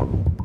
you.